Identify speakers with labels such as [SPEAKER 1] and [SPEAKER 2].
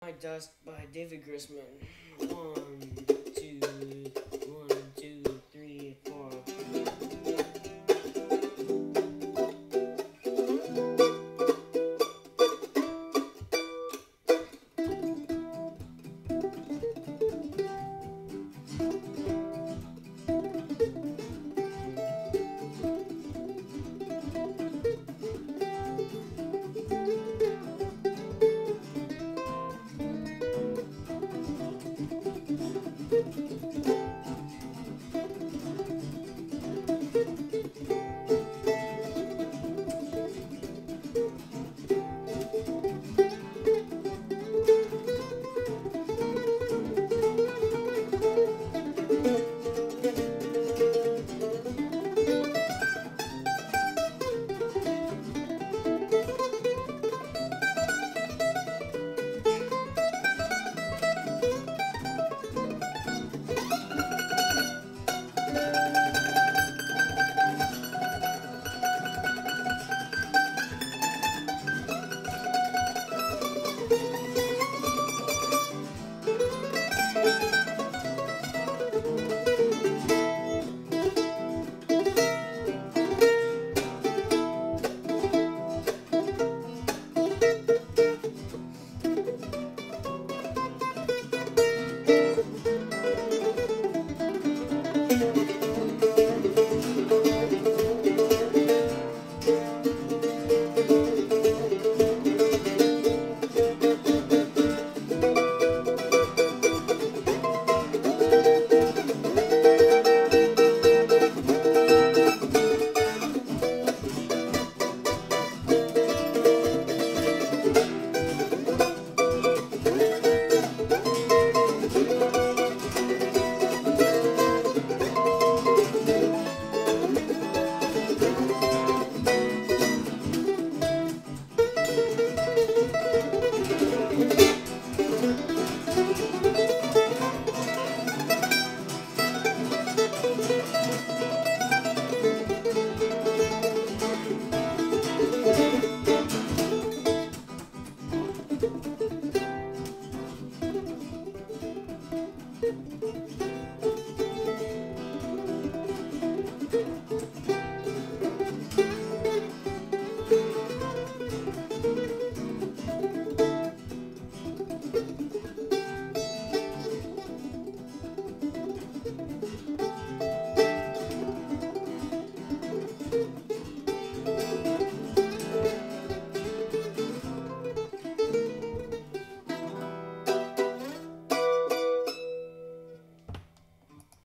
[SPEAKER 1] My Dust by David Grisman. One,